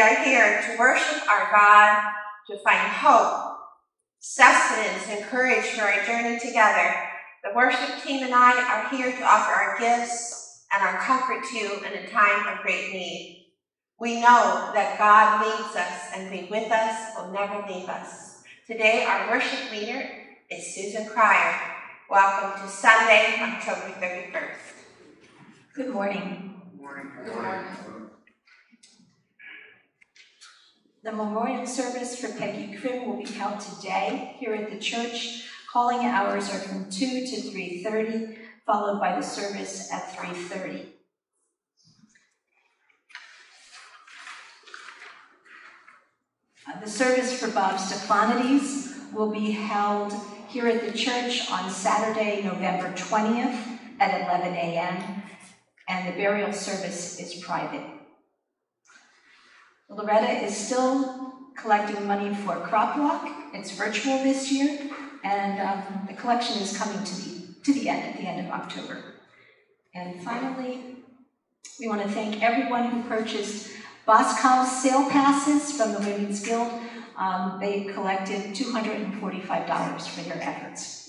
we are here to worship our God, to find hope, sustenance, and courage for our journey together. The worship team and I are here to offer our gifts and our comfort to you in a time of great need. We know that God leads us and be with us, will never leave us. Today our worship leader is Susan Cryer. Welcome to Sunday, October 31st. Good morning. Good morning. The memorial service for Peggy Krim will be held today here at the church. Calling hours are from 2 to 3.30, followed by the service at 3.30. Uh, the service for Bob Stefanides will be held here at the church on Saturday, November 20th at 11 a.m and the burial service is private. Loretta is still collecting money for Crop Walk. It's virtual this year, and um, the collection is coming to the, to the end, at the end of October. And finally, we want to thank everyone who purchased Boscov's sale passes from the Women's Guild. Um, they collected $245 for their efforts.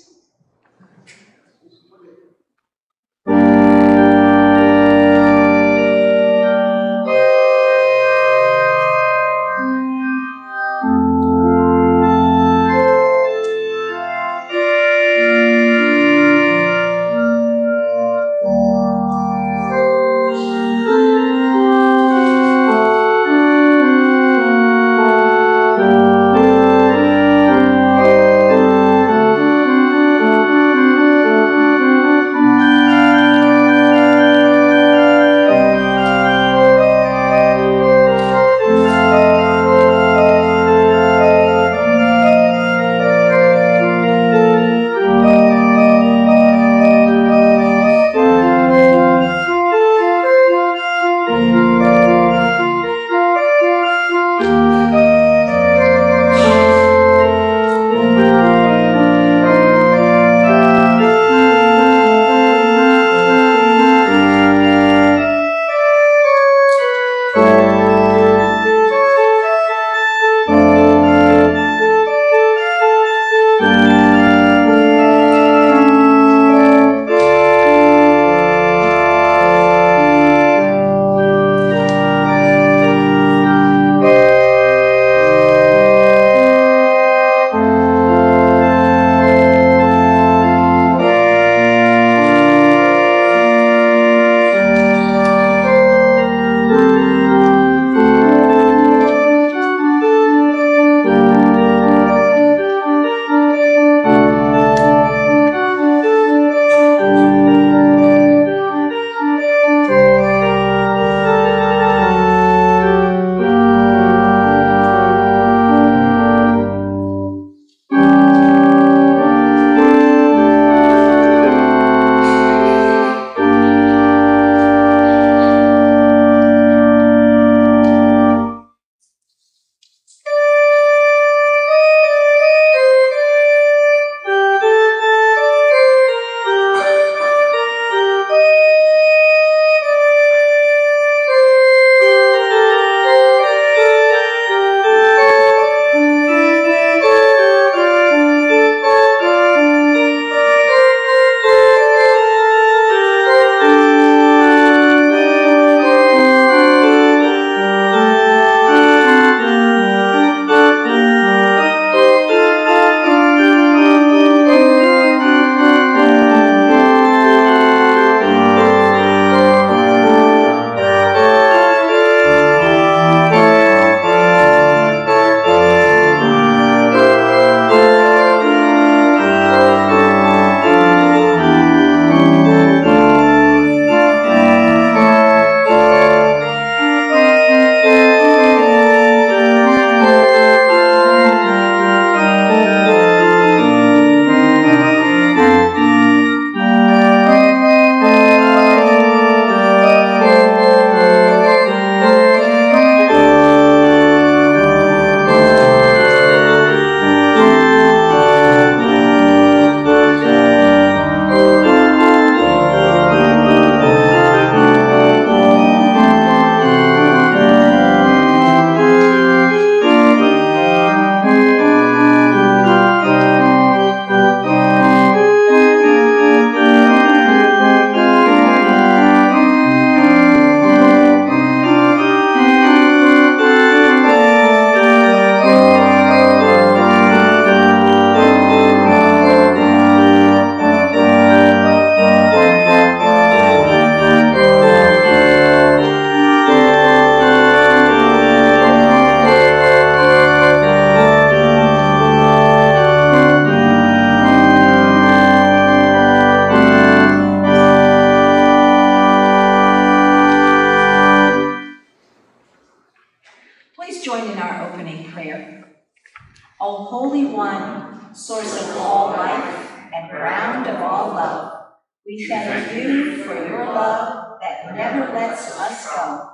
All life and ground of all love, we thank you for your love that never lets us go.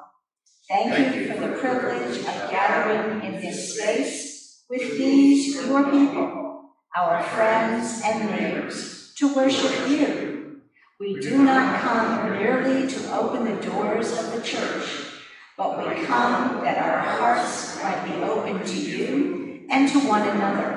Thank you for the privilege of gathering in this space with these, your people, our friends and neighbors, to worship you. We do not come merely to open the doors of the church, but we come that our hearts might be open to you and to one another.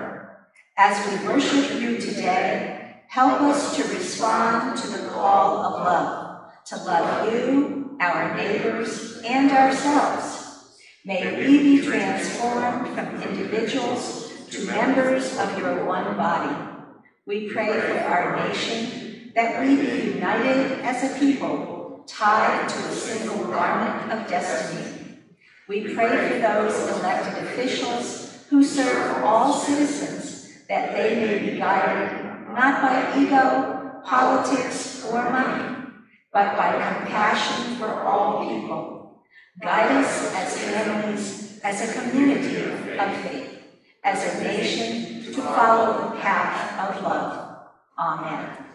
As we worship you today, help us to respond to the call of love, to love you, our neighbors, and ourselves. May we be transformed from individuals to members of your one body. We pray for our nation that we be united as a people, tied to a single garment of destiny. We pray for those elected officials who serve all citizens that they may be guided not by ego, politics, or money, but by compassion for all people. Guide us as families, as a community of faith, as a nation to follow the path of love. Amen.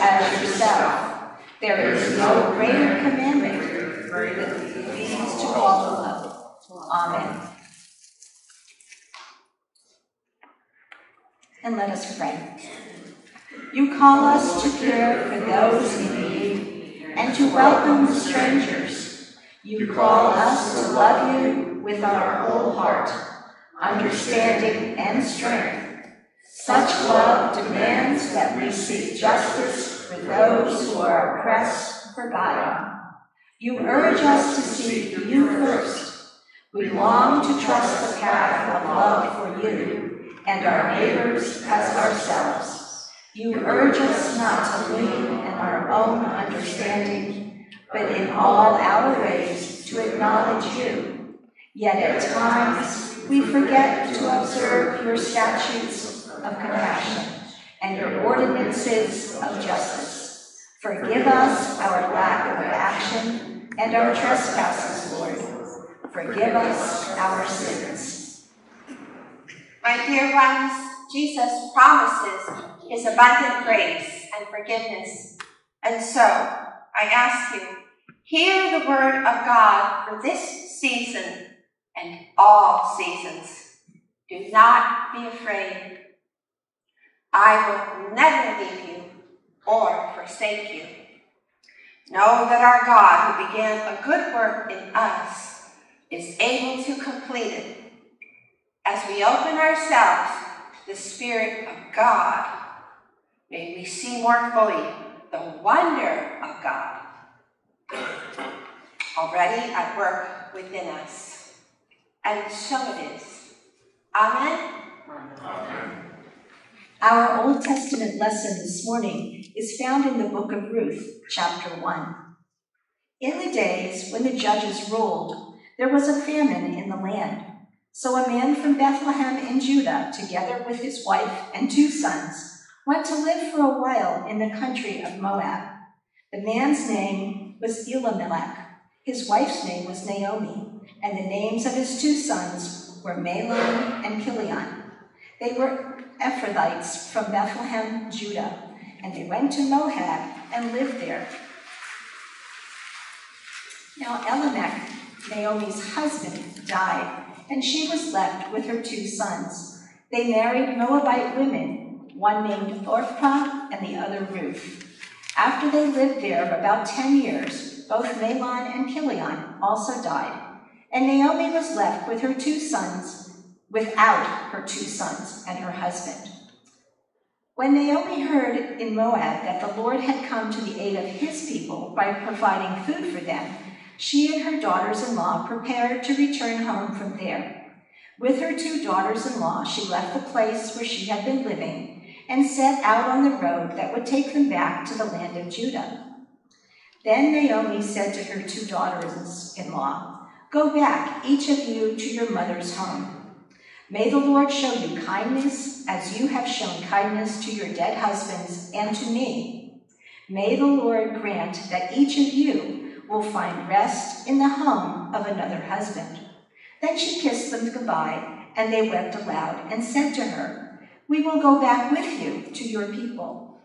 As yourself. There is no greater commandment than these to follow. Amen. And let us pray. You call us to care for those in need and to welcome the strangers. You call us to love you with our whole heart, understanding and strength. Such love demands that we seek justice for those who are oppressed, forgotten. You urge us to seek you first. We long to trust the path of love for you and our neighbors as ourselves. You urge us not to lean in our own understanding, but in all our ways to acknowledge you. Yet at times we forget to observe your statutes of compassion and your ordinances of justice. Forgive us our lack of action and our trespasses, Lord. Forgive us our sins. My dear ones, Jesus promises his abundant grace and forgiveness. And so, I ask you, hear the word of God for this season and all seasons. Do not be afraid. I will never leave you or forsake you. Know that our God, who began a good work in us, is able to complete it. As we open ourselves to the Spirit of God, may we see more fully the wonder of God already at work within us. And so it is. Amen. Amen. Our Old Testament lesson this morning is found in the book of Ruth, chapter 1. In the days when the judges ruled, there was a famine in the land. So a man from Bethlehem in Judah, together with his wife and two sons, went to live for a while in the country of Moab. The man's name was Elimelech. His wife's name was Naomi, and the names of his two sons were Mahlon and Chilion. They were Ephrathites from Bethlehem, Judah, and they went to Moab and lived there. Now Elimelech, Naomi's husband, died, and she was left with her two sons. They married Moabite women, one named Orpah and the other Ruth. After they lived there about ten years, both Mahlon and Chilion also died, and Naomi was left with her two sons without her two sons and her husband. When Naomi heard in Moab that the Lord had come to the aid of his people by providing food for them, she and her daughters in law prepared to return home from there. With her two daughters in law, she left the place where she had been living and set out on the road that would take them back to the land of Judah. Then Naomi said to her two daughters in law, Go back, each of you, to your mother's home. May the Lord show you kindness as you have shown kindness to your dead husbands and to me. May the Lord grant that each of you will find rest in the home of another husband. Then she kissed them goodbye, and they wept aloud and said to her, We will go back with you to your people.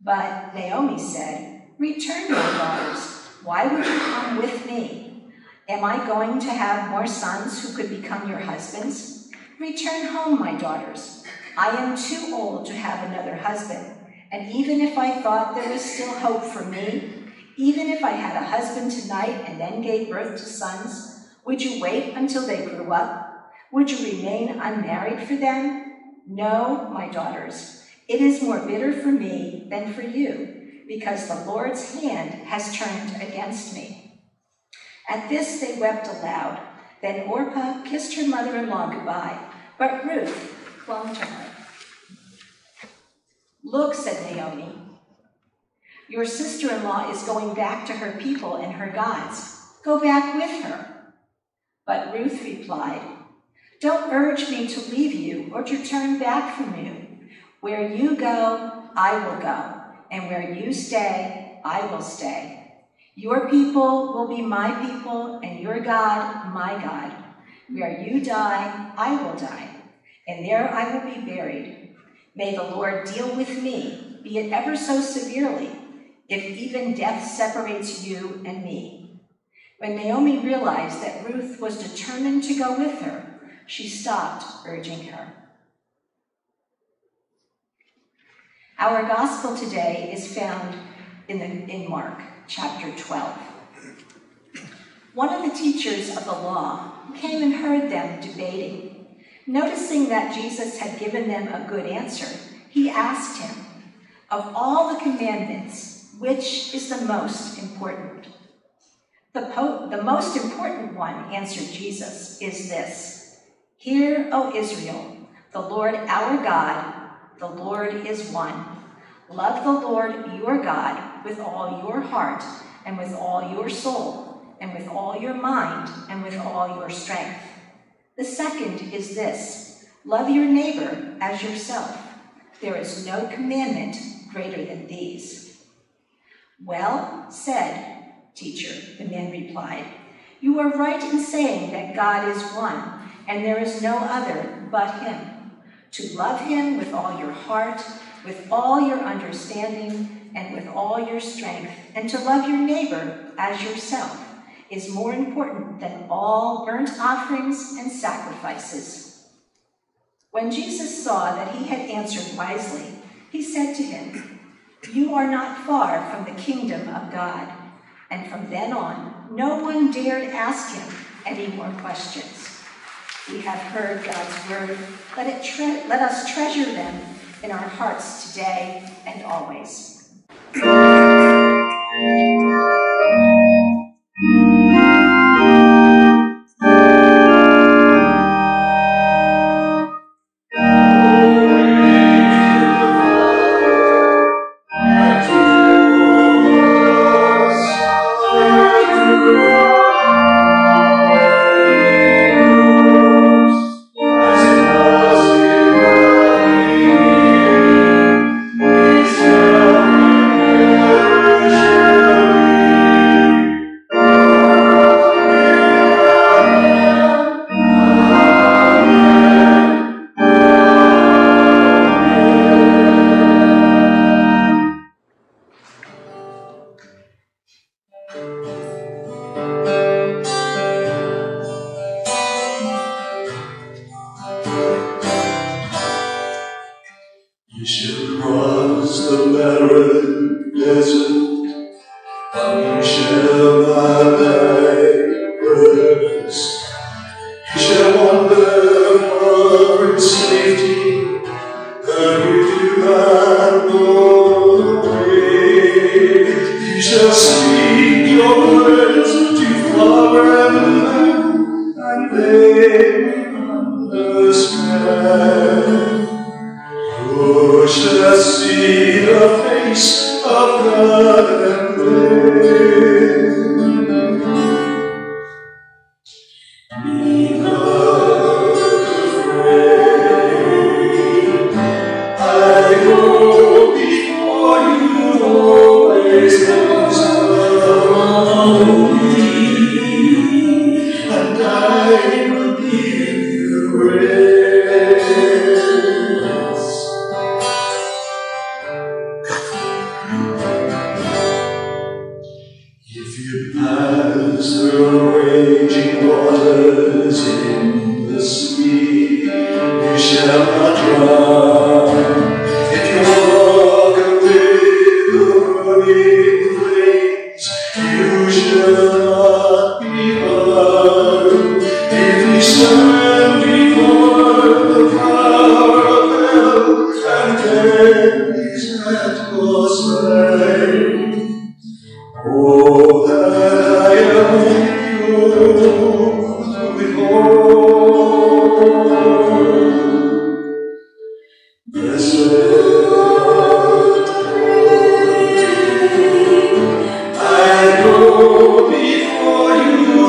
But Naomi said, Return, your daughters. Why would you come with me? Am I going to have more sons who could become your husbands? Return home, my daughters. I am too old to have another husband, and even if I thought there was still hope for me, even if I had a husband tonight and then gave birth to sons, would you wait until they grew up? Would you remain unmarried for them? No, my daughters. It is more bitter for me than for you, because the Lord's hand has turned against me. At this they wept aloud. Then Orpah kissed her mother-in-law goodbye, but Ruth clung to her. Look, said Naomi, your sister-in-law is going back to her people and her gods. Go back with her. But Ruth replied, Don't urge me to leave you or to turn back from you. Where you go, I will go, and where you stay, I will stay. Your people will be my people, and your God, my God. Where you die, I will die, and there I will be buried. May the Lord deal with me, be it ever so severely, if even death separates you and me. When Naomi realized that Ruth was determined to go with her, she stopped urging her. Our gospel today is found in, the, in Mark chapter 12. One of the teachers of the law came and heard them debating. Noticing that Jesus had given them a good answer, he asked him, Of all the commandments, which is the most important? The, po- the most important one, answered Jesus, is this Hear, O Israel, the Lord our God, the Lord is one. Love the Lord your God with all your heart, and with all your soul, and with all your mind, and with all your strength. The second is this love your neighbor as yourself. There is no commandment greater than these. Well said, teacher, the man replied. You are right in saying that God is one, and there is no other but him. To love him with all your heart, with all your understanding, and with all your strength, and to love your neighbor as yourself is more important than all burnt offerings and sacrifices. When Jesus saw that he had answered wisely, he said to him, You are not far from the kingdom of God. And from then on, no one dared ask him any more questions. We have heard God's word. Let, it tre- let us treasure them in our hearts today and always. Jesus.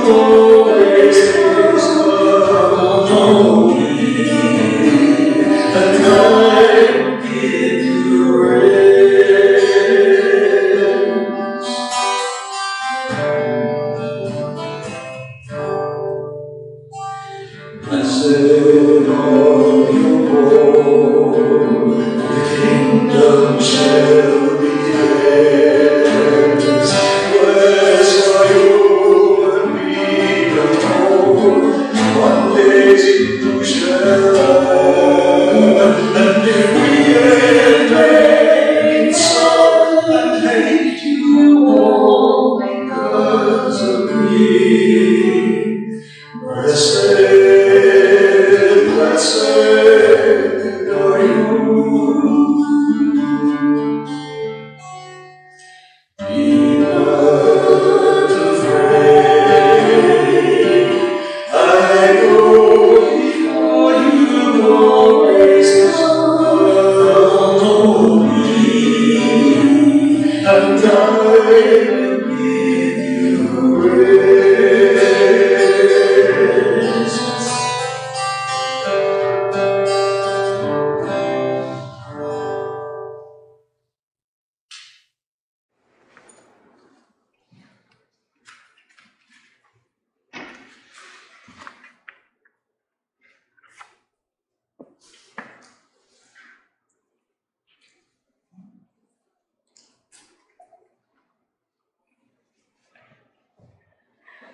Senhor.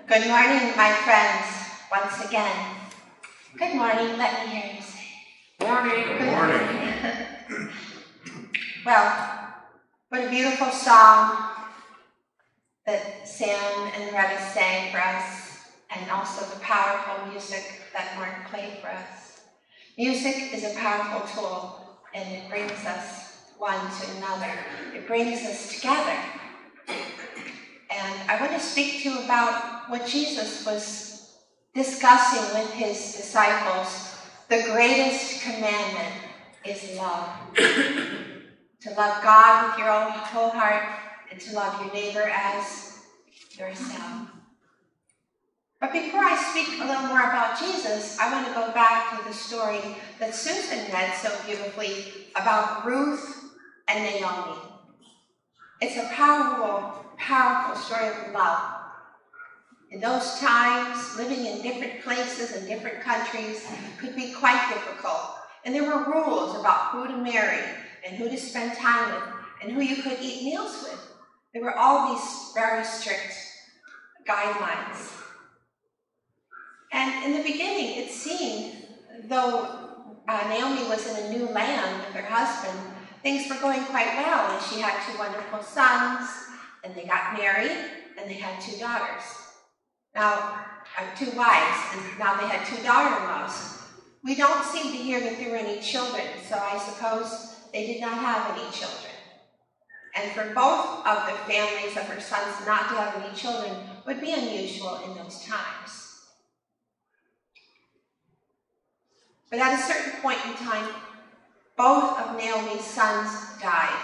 Good morning, my friends, once again. Good morning, let me hear you say. Morning. Good Morning. well, what a beautiful song that Sam and Retta sang for us, and also the powerful music that Mark played for us. Music is a powerful tool, and it brings us one to another. It brings us together. And I want to speak to you about what Jesus was discussing with his disciples. The greatest commandment is love. to love God with your own whole heart and to love your neighbor as yourself. But before I speak a little more about Jesus, I want to go back to the story that Susan read so beautifully about Ruth and Naomi. It's a powerful powerful story of love. In those times, living in different places and different countries could be quite difficult. And there were rules about who to marry and who to spend time with and who you could eat meals with. There were all these very strict guidelines. And in the beginning, it seemed, though uh, Naomi was in a new land with her husband, things were going quite well, and she had two wonderful sons, and they got married, and they had two daughters. Now, uh, two wives, and now they had two daughter-in-laws. We don't seem to hear that there were any children, so I suppose they did not have any children. And for both of the families of her sons not to have any children would be unusual in those times. But at a certain point in time, both of Naomi's sons died.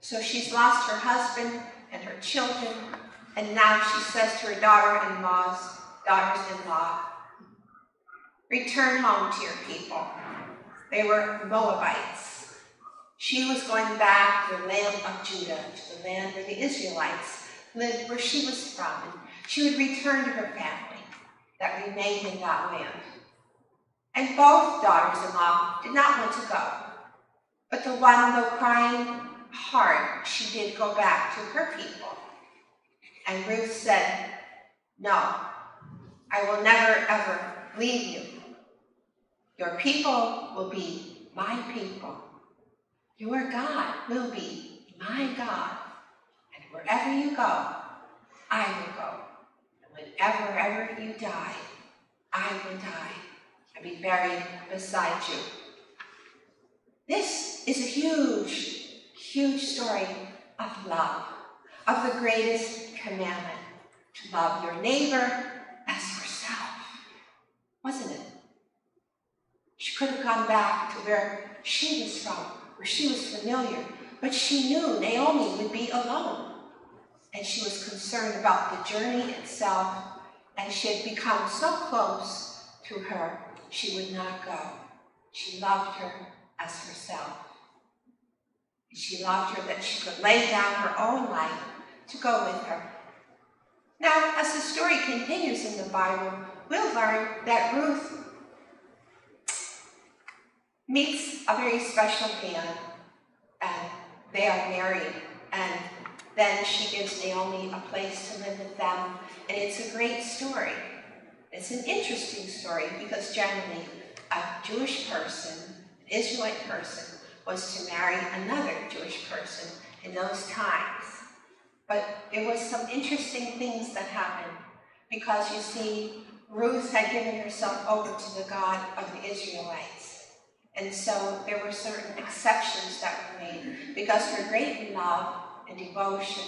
So she's lost her husband and her children, and now she says to her daughter-in-laws, daughters-in-law, return home to your people. They were Moabites. She was going back to the land of Judah, to the land where the Israelites lived, where she was from. And she would return to her family that remained in that land. And both daughters-in-law did not want to go. But the one, though crying hard, she did go back to her people. And Ruth said, No, I will never ever leave you. Your people will be my people. Your God will be my God. And wherever you go, I will go. And whenever ever you die, I will die and be buried beside you. This is a huge huge story of love, of the greatest commandment, to love your neighbor as yourself, wasn't it? She could have gone back to where she was from, where she was familiar, but she knew Naomi would be alone. And she was concerned about the journey itself, and she had become so close to her, she would not go. She loved her as herself. She loved her that she could lay down her own life to go with her. Now, as the story continues in the Bible, we'll learn that Ruth meets a very special man, and they are married, and then she gives Naomi a place to live with them, and it's a great story. It's an interesting story because generally a Jewish person, an Israelite person, was to marry another Jewish person in those times. But there was some interesting things that happened because you see, Ruth had given herself over to the God of the Israelites. And so there were certain exceptions that were made because her great love and devotion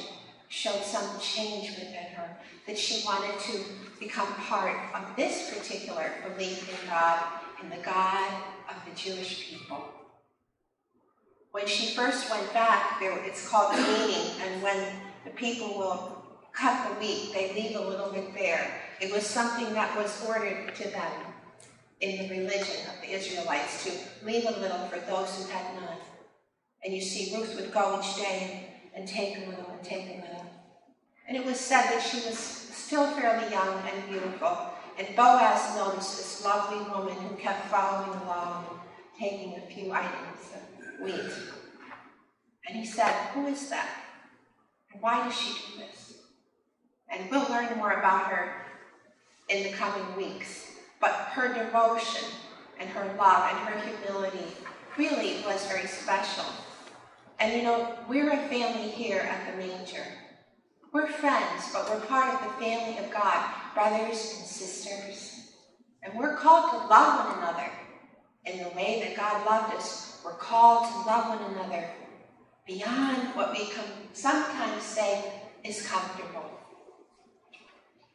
showed some change within her, that she wanted to become part of this particular belief in God, in the God of the Jewish people. When she first went back, there, it's called gleaning, and when the people will cut the wheat, they leave a little bit there. It was something that was ordered to them in the religion of the Israelites to leave a little for those who had none. And you see, Ruth would go each day and, take a little and take a little. And it was said that she was still fairly young and beautiful. And Boaz noticed this lovely woman who kept following along and taking a few items wheat. And he said, Who is that? And why does she do this? And we'll learn more about her in the coming weeks. But her devotion and her love and her humility really was very special. And you know, we're a family here at the manger. We're friends, but we're part of the family of God, brothers and sisters. And we're called to love one another in the way that God loved us. We're called to love one another beyond what we can sometimes say is comfortable.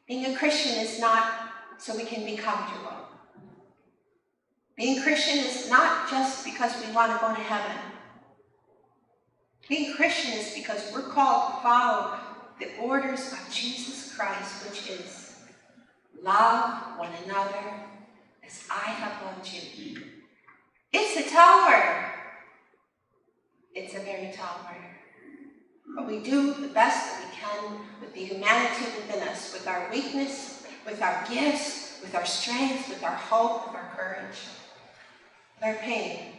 Being a Christian is not so we can be comfortable. Being Christian is not just because we want to go to heaven. Being Christian is because we're called to follow the orders of Jesus Christ, which is love one another as I have loved you. It's a tall order. It's a very tall order. But we do the best that we can with the humanity within us, with our weakness, with our gifts, with our strength, with our hope, with our courage, with our pain.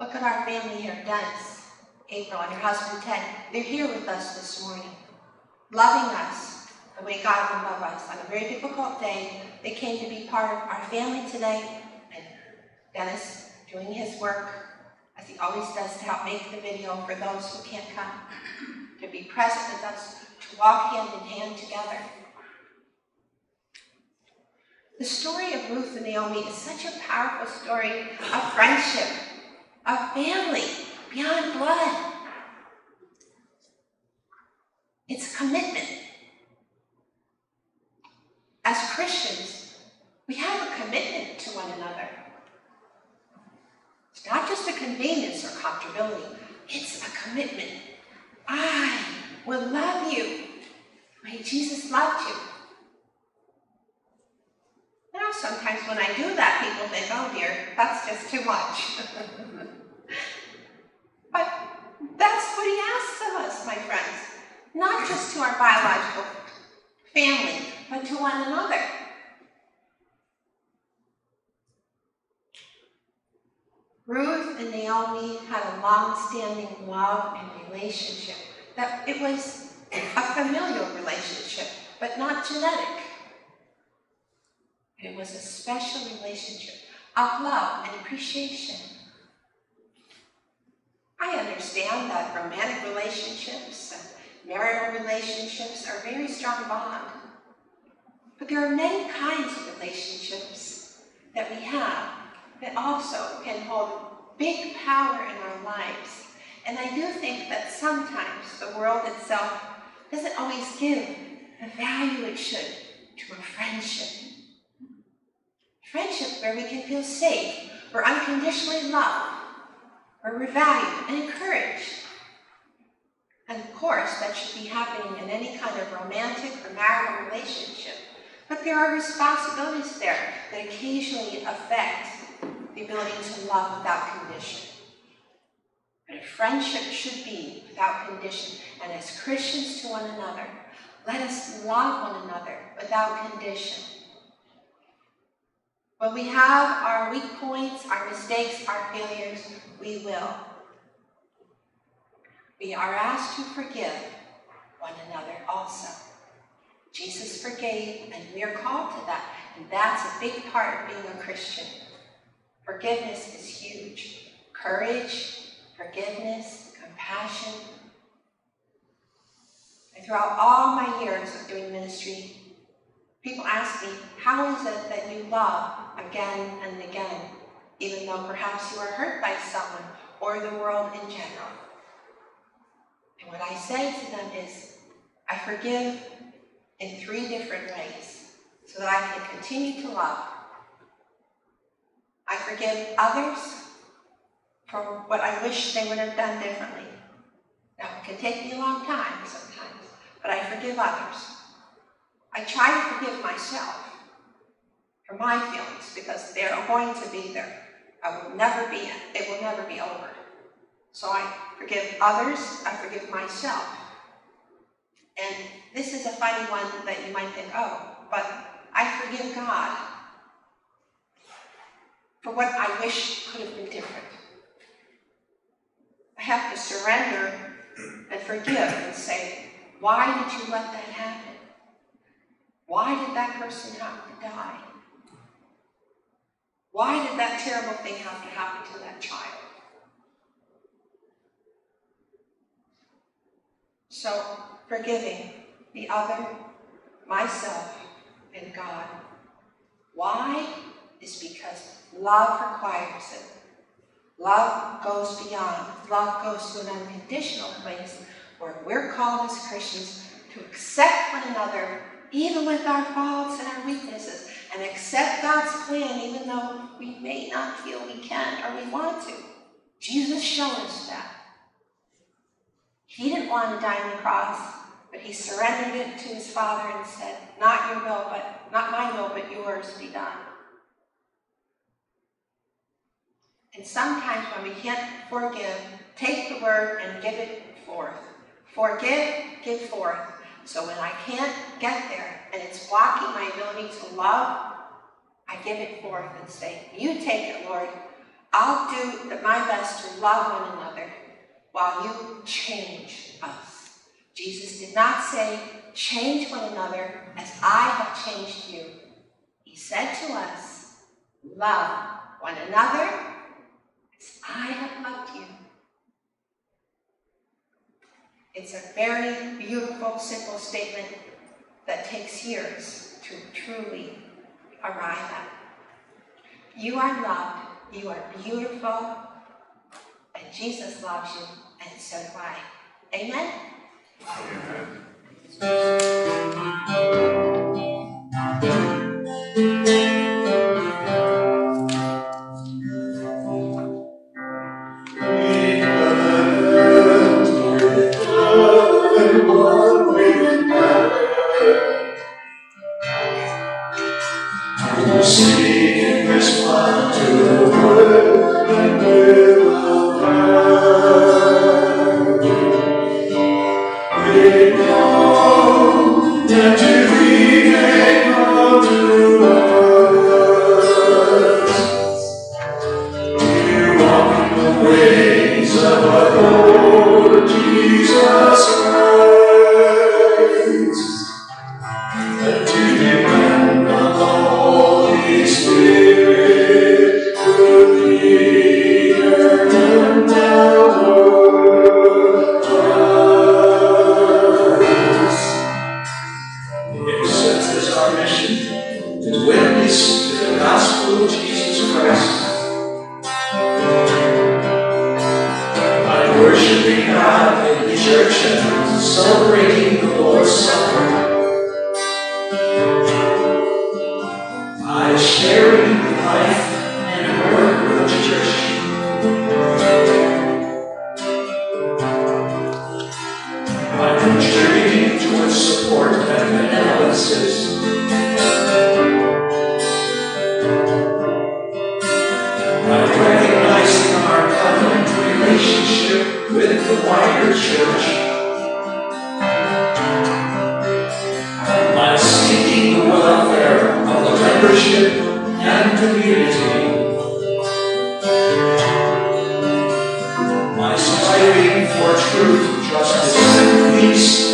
Look at our family here, Dennis, April, and her husband Ted. They're here with us this morning, loving us the way God would love us. On a very difficult day, they came to be part of our family today. And Dennis doing his work, as he always does, to help make the video for those who can't come, to be present with us, to walk hand in hand together. The story of Ruth and Naomi is such a powerful story of friendship, of family, beyond blood. It's commitment. As Christians, we have a commitment to one another. It's not just a convenience or comfortability, it's a commitment. I will love you the Jesus loved you. Know, sometimes when I do that, people think, oh dear, that's just too much. but that's what he asks of us, my friends. Not just to our biological family, but to one another. Ruth and Naomi had a long-standing love and relationship. That it was a familial relationship, but not genetic. It was a special relationship of love and appreciation. I understand that romantic relationships and marital relationships are very strong bond. But there are many kinds of relationships that we have that also can hold big power in our lives. And I do think that sometimes the world itself doesn't always give the value it should to a friendship. Friendship where we can feel safe, we're unconditionally loved, where we're valued and encouraged. And of course, that should be happening in any kind of romantic or marital relationship. But there are responsibilities there that occasionally affect the ability to love without condition. But a friendship should be without condition. And as Christians to one another, let us love one another without condition. When we have our weak points, our mistakes, our failures, we will. We are asked to forgive one another also. Jesus forgave, and we are called to that. And that's a big part of being a Christian. Forgiveness is huge. Courage, forgiveness, compassion. And throughout all my years of doing ministry, people ask me, how is it that you love again and again, even though perhaps you are hurt by someone or the world in general? And what I say to them is, I forgive in three different ways so that I can continue to love. I forgive others for what I wish they would have done differently. Now, it can take me a long time sometimes, but I forgive others. I try to forgive myself for my feelings because they are going to be there. I will never be, it will never be over. So I forgive others, I forgive myself. And this is a funny one that you might think, oh, but I forgive God for what I wish could have been different. I have to surrender and forgive and say, why did you let that happen? Why did that person have to die? Why did that terrible thing have to happen to that child? So, forgiving the other, myself, and God. Why? Is because love requires it. Love goes beyond. Love goes to an unconditional place where we're called as Christians to accept one another, even with our faults and our weaknesses, and accept God's plan, even though we may not feel we can or we want to. Jesus showed us that. He didn't want to die on the cross, but he surrendered it to his Father and said, Not your will, but not my will, but yours be done. And sometimes when we can't forgive, take the word and give it forth. Forgive, give forth. So when I can't get there and it's blocking my ability to love, I give it forth and say, You take it, Lord. I'll do my best to love one another while you change us. Jesus did not say, Change one another as I have changed you. He said to us, Love one another as I have loved you. It's a very beautiful, simple statement that takes years to truly arrive at. You are loved, you are beautiful, and Jesus loves you, and so do I. Amen? grace.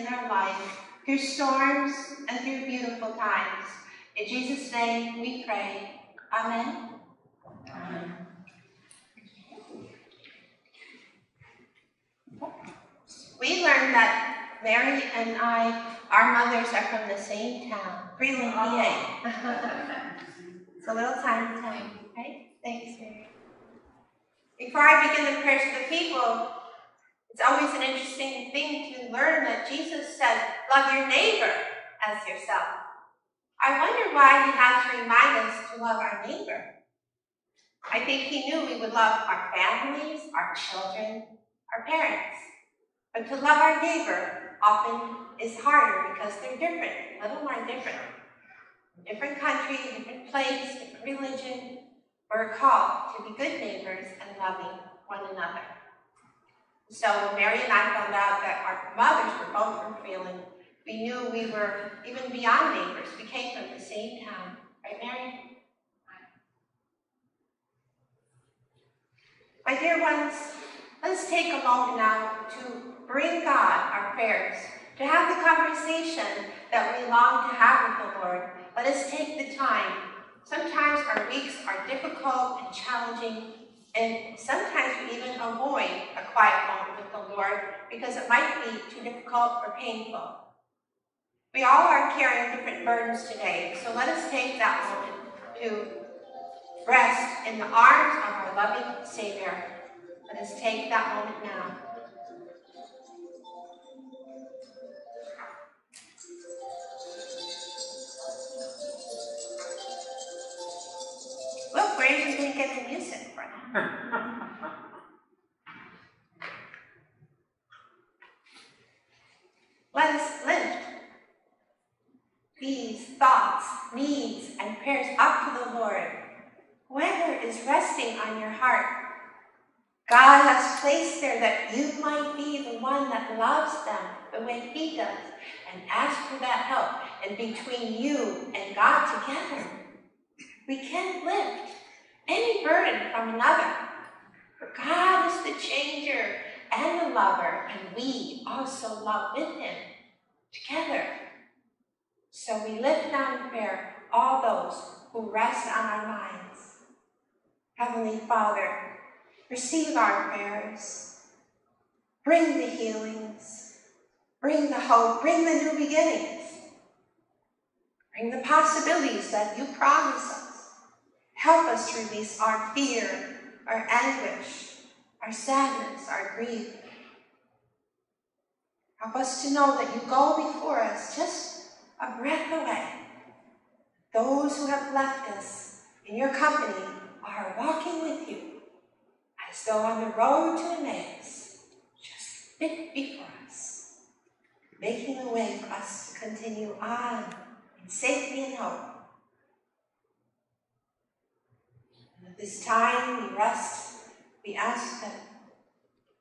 In our life through storms and through beautiful times. In Jesus' name we pray. Amen. Amen. We learned that Mary and I, our mothers are from the same town, Freeland, oh. PA. it's a little tiny town, right? Thanks, Mary. Before I begin the prayers for the people, it's always an interesting thing to learn that Jesus said, love your neighbor as yourself. I wonder why he had to remind us to love our neighbor. I think he knew we would love our families, our children, our parents. But to love our neighbor often is harder because they're different. Little more different. Different country, different place, different religion. We're called to be good neighbors and loving one another. So Mary and I found out that our mothers were both from Freeland, we knew we were even beyond neighbors. We came from the same town. Right, Mary? My dear ones, let's take a moment now to bring God our prayers, to have the conversation that we long to have with the Lord. Let us take the time. Sometimes our weeks are difficult and challenging, and sometimes we even avoid a quiet moment with the Lord because it might be too difficult or painful. We all are carrying different burdens today, so let us take that moment to rest in the arms of our loving Savior. Let us take that moment now. Let us lift these thoughts, needs, and prayers up to the Lord. Whoever is resting on your heart, God has placed there that you might be the one that loves them the way He does and ask for that help. And between you and God together, we can lift any burden from another. For God is the changer and the lover, and we also love with Him together. So we lift down in prayer all those who rest on our minds. Heavenly Father, receive our prayers. Bring the healings. Bring the hope. Bring the new beginnings. Bring the possibilities that you promise us. Help us to release our fear, our anguish, our sadness, our grief. Help us to know that you go before us just a breath away. Those who have left us in your company are walking with you as though on the road to Emmaus, just bit before us, making a way for us to continue on in safety and hope. And at this time we rest, we ask that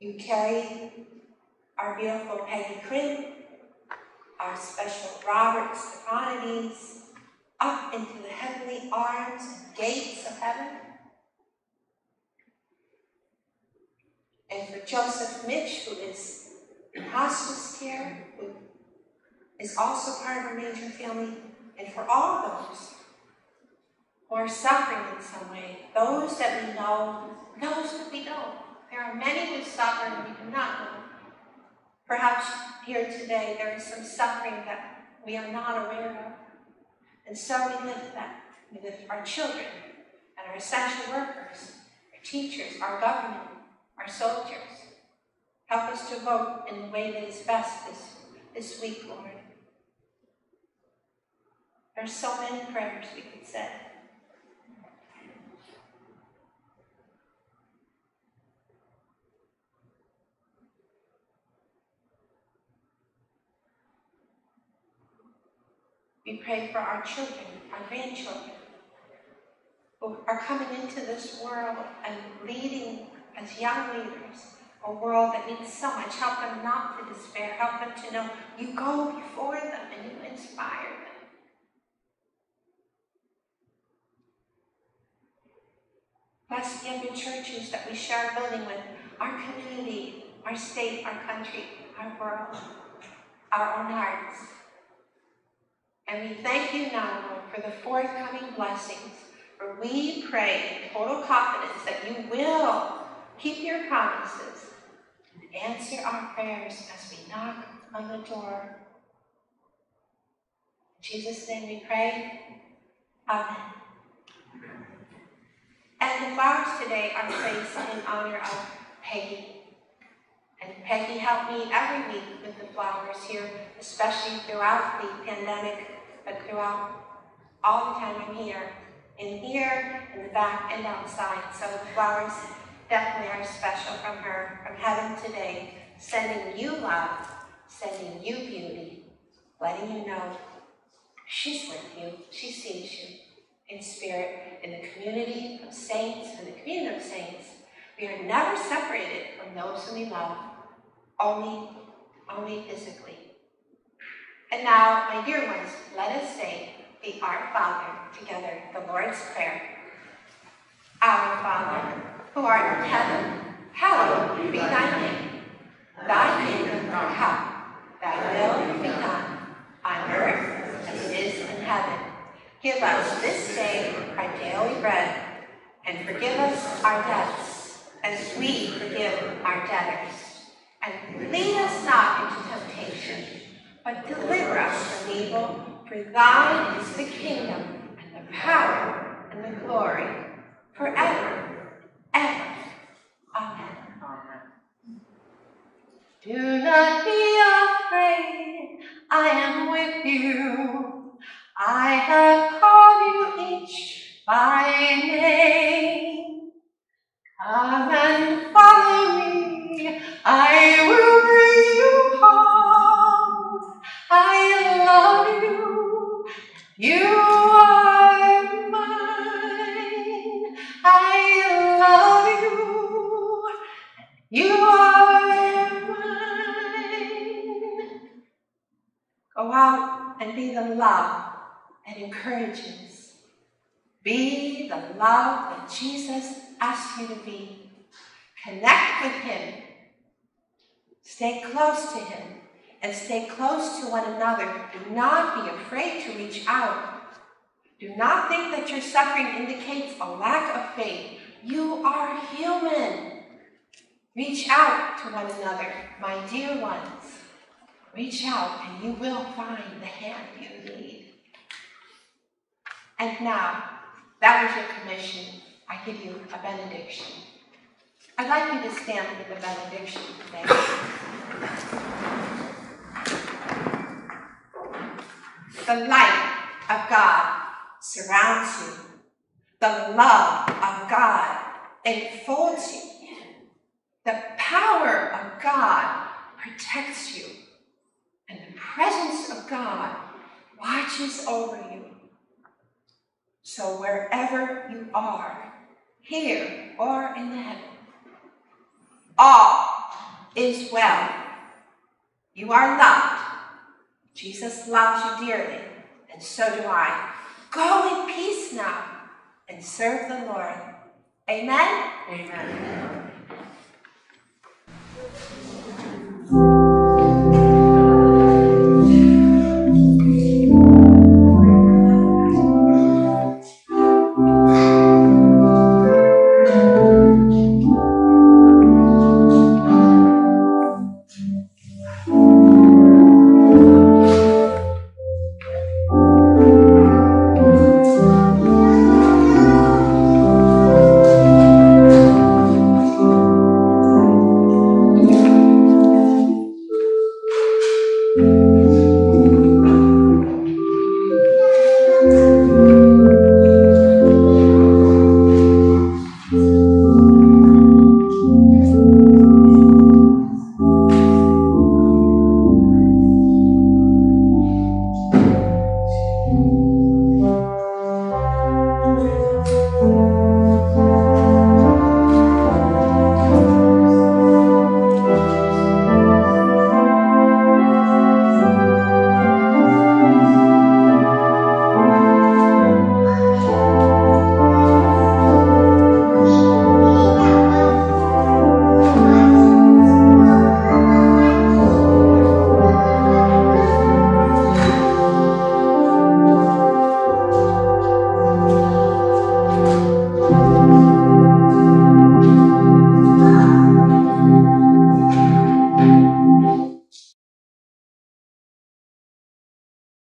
you carry our beautiful Peggy Quinn, our special Robert Stephanides, up into the heavenly arms and gates of heaven. And for Joseph Mitch, who is in hospice care, who is also part of our Manger family, and for all those are suffering in some way, those that we know, those that we don't. There are many who suffer and we do not know. Perhaps here today there is some suffering that we are not aware of. And so we lift that. We lift our children and our essential workers, our teachers, our government, our soldiers. Help us to vote in the way that is best this, this week, Lord. There are so many prayers we could say. We pray for our children, our grandchildren, who are coming into this world and leading as young leaders a world that needs so much. Help them not to despair. Help them to know you go before them and you inspire them. Bless the other churches that we share a building with, our community, our state, our country, our world, our own hearts. And we thank you now, Lord, for the forthcoming blessings. For we pray in total confidence that you will keep your promises and answer our prayers as we knock on the door. In Jesus' name we pray. Amen. And the flowers today are placed in honor of Peggy. And Peggy helped me every week with the flowers here, especially throughout the pandemic, but throughout all the time I'm here, in here, in the back, and outside. So the flowers definitely are special from her, from heaven today, sending you love, sending you beauty, letting you know she's with you, she sees you in spirit, in the community of saints, in the community of saints. We are never separated from those whom we love, only, only physically. And now, my dear ones, let us say the Our Father together, the Lord's Prayer. Our Father, who art in heaven, hallowed be thy name. Thy kingdom come, thy will be done, on earth as it is in heaven. Give us this day our daily bread, and forgive us our debts, as we forgive our debtors. And lead us not into temptation, but deliver us from evil. For thine is the kingdom, and the power, and the glory, forever, ever. Amen. Do not be afraid, I am with you. I have called you each by name. Come and follow me, I will bring you. I love you, you are mine. I love you, you are mine. Go out and be the love that encourages. Be the love that Jesus asked you to be. Connect with Him. Stay close to Him and stay close to one another. Do not be afraid to reach out. Do not think that your suffering indicates a lack of faith. You are human. Reach out to one another, my dear ones. Reach out and you will find the hand you need. And now, that was your commission. I give you a benediction. I'd like you to stand for the benediction today. The light of God surrounds you. The love of God enfolds you. The power of God protects you. And the presence of God watches over you. So wherever you are, here or in the heaven, all is well. You are loved. Jesus loves you dearly, and so do I. Go in peace now and serve the Lord. Amen? Amen.